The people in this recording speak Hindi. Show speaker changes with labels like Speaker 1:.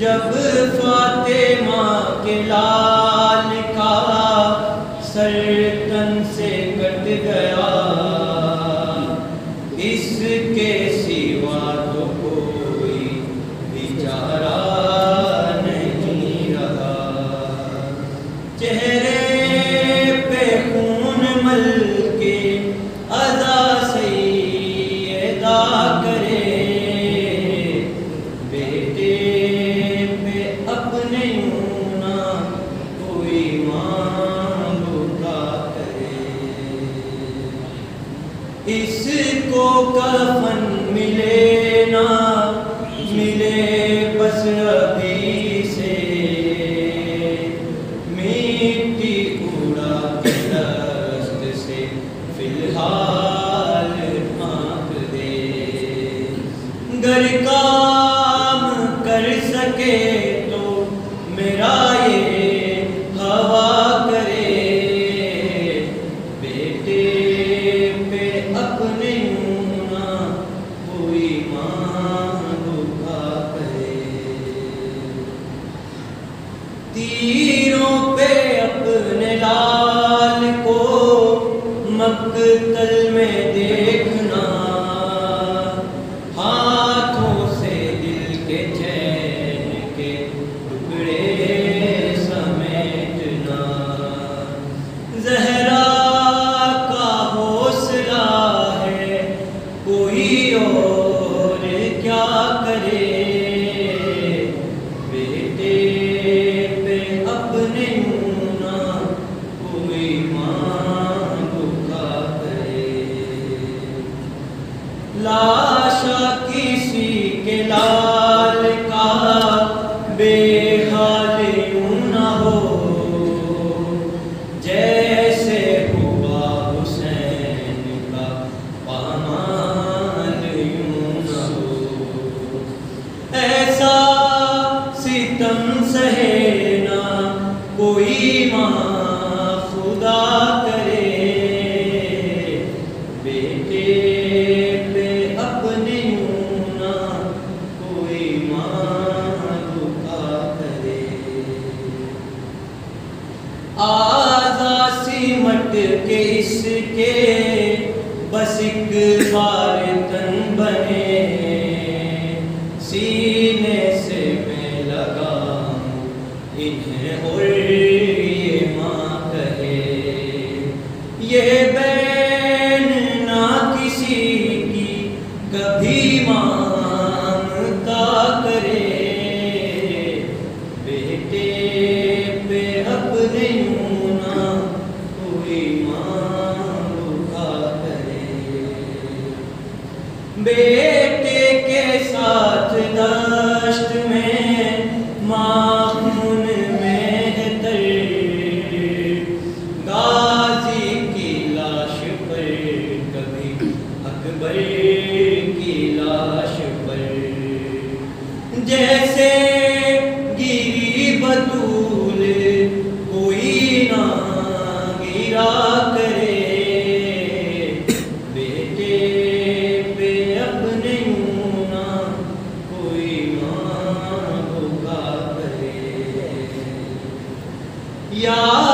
Speaker 1: जब फातिमा के लाल का सर तन से कट गया। इसके सिवा तो कोई बिचारा कफन मिले ना, मिले बस अभी से। मिट्टी उड़ा के दस्त से फ़िलहाल हाँक दे। घर काम कर सके करे। बेटे पे अपने ना कोई माँ दुखा करे। लाशा किसी के लाल सहे ना कोई माँ खुदा करे। बेटे पे अपने ना कोई माँ दुखा करे। आजा सिमट के इसके, बस एक बार तन बने। सीने इन्हें और ये माँ कहे। ये बैन ना किसी की कभी माँगता करे। बेटे पे अपने यूँ ना कोई माँगता करे। बेटे की लाश पर। जैसे गिरी बतूल कोई ना गिरा करे, बेटे पे अपने ना कोई माँ भूखा करे। यासिर